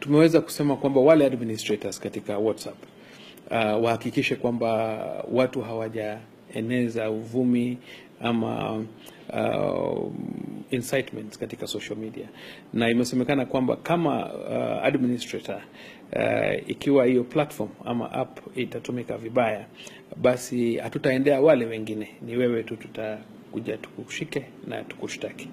tumeweza kusema kwamba wale administrators katika WhatsApp uh, wahakikishe kwamba watu hawajaeneza uvumi ama uh, incitements katika social media, na imesemekana kwamba kama uh, administrator uh, ikiwa hiyo platform ama app itatumika vibaya, basi hatutaendea wale wengine, ni wewe tu tutakuja tukushike na tukushtaki.